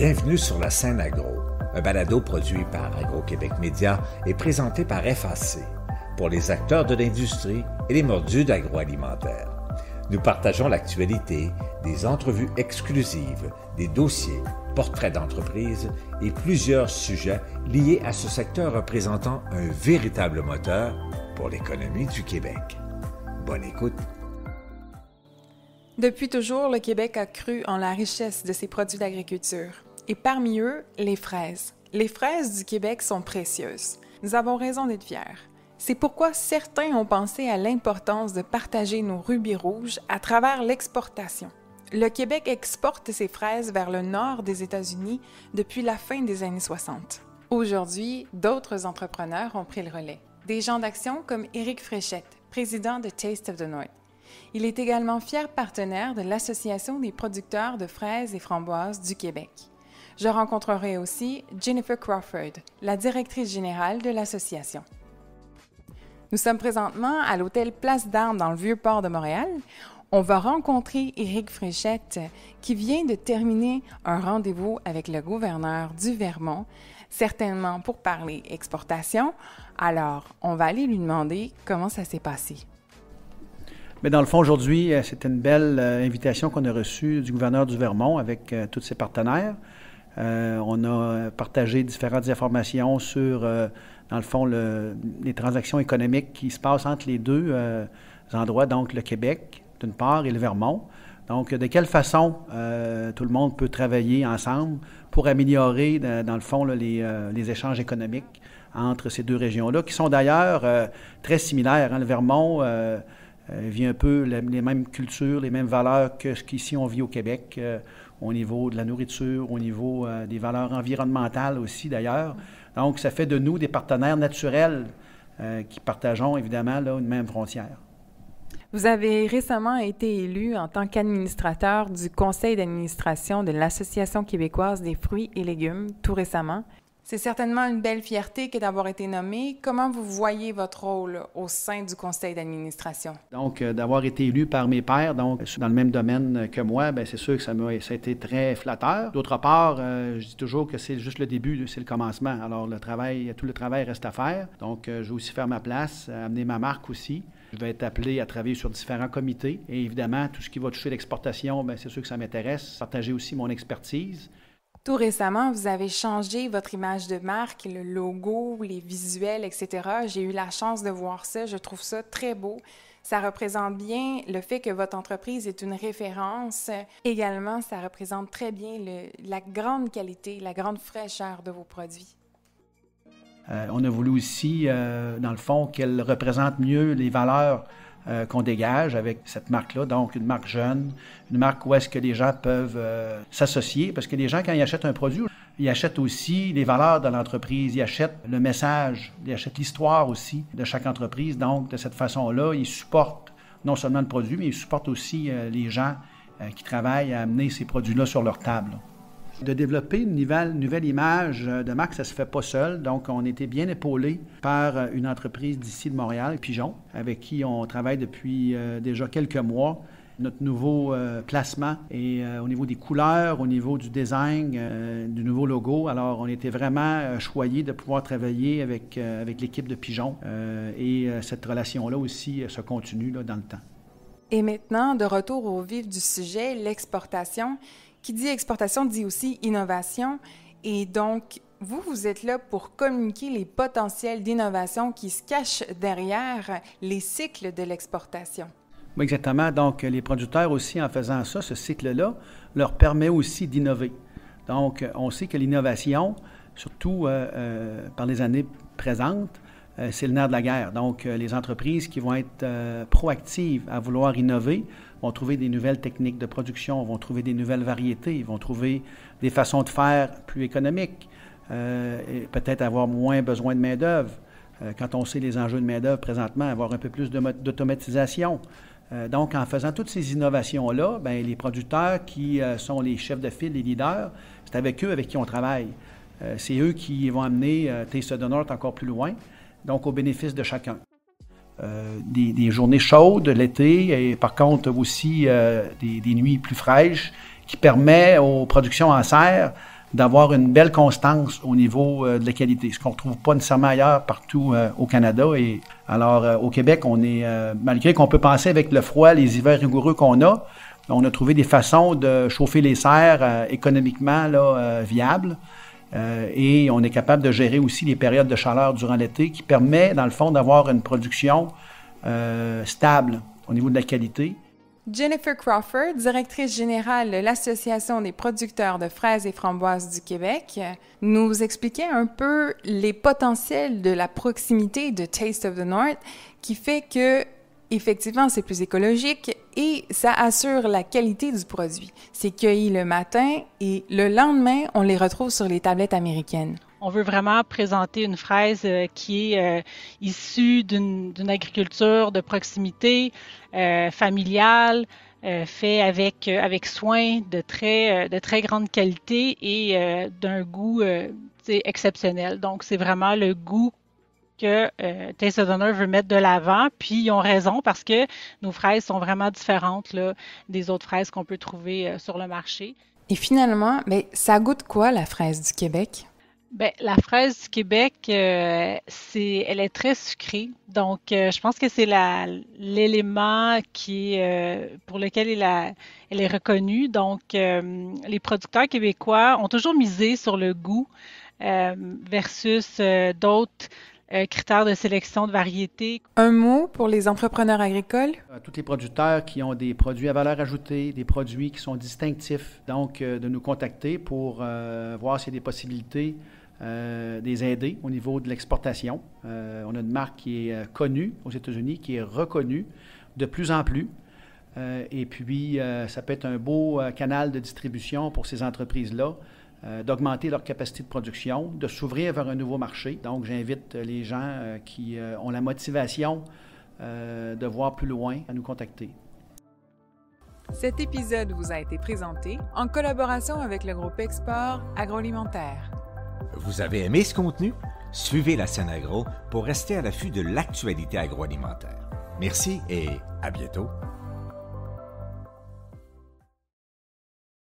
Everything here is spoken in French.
Bienvenue sur la scène agro, un balado produit par Agro-Québec Média et présenté par FAC pour les acteurs de l'industrie et les mordus d'agroalimentaire. Nous partageons l'actualité, des entrevues exclusives, des dossiers, portraits d'entreprises et plusieurs sujets liés à ce secteur représentant un véritable moteur pour l'économie du Québec. Bonne écoute. Depuis toujours, le Québec a cru en la richesse de ses produits d'agriculture, et parmi eux, les fraises. Les fraises du Québec sont précieuses. Nous avons raison d'être fiers. C'est pourquoi certains ont pensé à l'importance de partager nos rubis rouges à travers l'exportation. Le Québec exporte ses fraises vers le nord des États-Unis depuis la fin des années 60. Aujourd'hui, d'autres entrepreneurs ont pris le relais. Des gens d'action comme Éric Fréchette, président de Taste of the North. Il est également fier partenaire de l'Association des producteurs de fraises et framboises du Québec. Je rencontrerai aussi Jennifer Crawford, la directrice générale de l'association. Nous sommes présentement à l'hôtel Place d'Armes dans le Vieux-Port de Montréal. On va rencontrer Éric Fréchette qui vient de terminer un rendez-vous avec le gouverneur du Vermont, certainement pour parler exportation. Alors, on va aller lui demander comment ça s'est passé. Mais dans le fond, aujourd'hui, euh, c'est une belle euh, invitation qu'on a reçue du gouverneur du Vermont avec euh, tous ses partenaires. On a partagé différentes informations sur dans le fond, les transactions économiques qui se passent entre les deux euh, endroits, donc le Québec, d'une part, et le Vermont. Donc, de quelle façon euh, tout le monde peut travailler ensemble pour améliorer, dans le fond, euh, les, échanges économiques entre ces deux régions-là, qui sont d'ailleurs très similaires. Hein. Le Vermont vit un peu les, mêmes cultures, les mêmes valeurs que ce qu'ici on vit au Québec, au niveau de la nourriture, au niveau des valeurs environnementales aussi, d'ailleurs. Donc, ça fait de nous des partenaires naturels euh, qui partageons évidemment là, une même frontière. Vous avez récemment été élu en tant qu'administrateur du conseil d'administration de l'Association québécoise des fruits et légumes tout récemment. C'est certainement une belle fierté que d'avoir été nommé. Comment vous voyez votre rôle au sein du conseil d'administration? Donc, euh, d'avoir été élu par mes pairs, donc dans le même domaine que moi, bien, c'est sûr que ça, a été très flatteur. D'autre part, euh, je dis toujours que c'est juste le début, c'est le commencement. Alors, le travail, tout le travail reste à faire. Donc, euh, je vais aussi faire ma place, amener ma marque aussi. Je vais être appelé à travailler sur différents comités. Et évidemment, tout ce qui va toucher l'exportation, bien, c'est sûr que ça m'intéresse. Partager aussi mon expertise. Tout récemment, vous avez changé votre image de marque, le logo, les visuels, etc. J'ai eu la chance de voir ça. Je trouve ça très beau. Ça représente bien le fait que votre entreprise est une référence. Également, ça représente très bien la grande qualité, la grande fraîcheur de vos produits. Euh, on a voulu aussi, euh, dans le fond, qu'elle représente mieux les valeurs euh, qu'on dégage avec cette marque-là. Donc, une marque jeune, une marque où est-ce que les gens peuvent euh, s'associer. Parce que les gens, quand ils achètent un produit, ils achètent aussi les valeurs de l'entreprise, ils achètent le message, ils achètent l'histoire aussi de chaque entreprise. Donc, de cette façon-là, ils supportent non seulement le produit, mais ils supportent aussi euh, les gens qui travaillent à amener ces produits-là sur leur table. De développer une nouvelle, image de marque, ça se fait pas seul. Donc, on était bien épaulé par une entreprise d'ici de Montréal, Pigeon, avec qui on travaille depuis euh, déjà quelques mois notre nouveau euh, placement et euh, au niveau des couleurs, au niveau du design, du nouveau logo. Alors, on était vraiment choyés de pouvoir travailler avec, avec l'équipe de Pigeon et cette relation-là aussi se continue dans le temps. Et maintenant, de retour au vif du sujet, l'exportation. Qui dit exportation dit aussi innovation. Et donc, vous, vous êtes là pour communiquer les potentiels d'innovation qui se cachent derrière les cycles de l'exportation. Exactement. Donc, les producteurs aussi, en faisant ça, ce cycle-là, leur permet aussi d'innover. Donc, on sait que l'innovation, surtout euh, euh, par les années présentes, euh, c'est le nerf de la guerre. Donc, les entreprises qui vont être proactives à vouloir innover vont trouver des nouvelles techniques de production, vont trouver des nouvelles variétés, vont trouver des façons de faire plus économiques, euh, et peut-être avoir moins besoin de main-d'œuvre. Euh, quand on sait les enjeux de main-d'œuvre présentement, avoir un peu plus d'automatisation. Euh, donc, en faisant toutes ces innovations-là, ben, les producteurs qui sont les chefs de file, les leaders, c'est avec eux avec qui on travaille. c'est eux qui vont amener Taste of encore plus loin, donc au bénéfice de chacun. Euh, des, journées chaudes l'été et par contre aussi euh, des, nuits plus fraîches qui permet aux productions en serre d'avoir une belle constance au niveau de la qualité, ce qu'on ne retrouve pas nécessairement ailleurs partout au Canada. Et alors, au Québec, on est, malgré qu'on peut penser avec le froid, les hivers rigoureux qu'on a, on a trouvé des façons de chauffer les serres économiquement viables. Euh, et on est capable de gérer aussi les périodes de chaleur durant l'été qui permet, dans le fond, d'avoir une production euh, stable au niveau de la qualité. Jennifer Crawford, directrice générale de l'Association des producteurs de fraises et framboises du Québec, nous expliquait un peu les potentiels de la proximité de Taste of the North qui fait que effectivement, c'est plus écologique et ça assure la qualité du produit. C'est cueilli le matin et le lendemain, on les retrouve sur les tablettes américaines. On veut vraiment présenter une fraise euh, qui est euh, issue d'une agriculture de proximité, euh, familiale, fait avec, avec soin, de très, de très grande qualité et d'un goût exceptionnel. Donc, c'est vraiment le goût que euh, Taste of veut mettre de l'avant. Puis ils ont raison parce que nos fraises sont vraiment différentes là, des autres fraises qu'on peut trouver euh, sur le marché. Et finalement, mais ça goûte quoi la fraise du Québec? Bien, la fraise du Québec, euh, c'est, elle est très sucrée. Donc, je pense que c'est l'élément qui, pour lequel elle, elle, est reconnue. Donc, les producteurs québécois ont toujours misé sur le goût versus d'autres euh, critères de sélection de variétés. Un mot pour les entrepreneurs agricoles? Euh, tous les producteurs qui ont des produits à valeur ajoutée, des produits qui sont distinctifs, donc euh, de nous contacter pour voir s'il y a des possibilités euh, des aider au niveau de l'exportation. on a une marque qui est connue aux États-Unis, qui est reconnue de plus en plus. et puis, ça peut être un beau canal de distribution pour ces entreprises-là euh, d'augmenter leur capacité de production, de s'ouvrir vers un nouveau marché. Donc, j'invite les gens euh, qui euh, ont la motivation de voir plus loin à nous contacter. Cet épisode vous a été présenté en collaboration avec le groupe Export Agroalimentaire. Vous avez aimé ce contenu? Suivez la scène agro pour rester à l'affût de l'actualité agroalimentaire. Merci et à bientôt.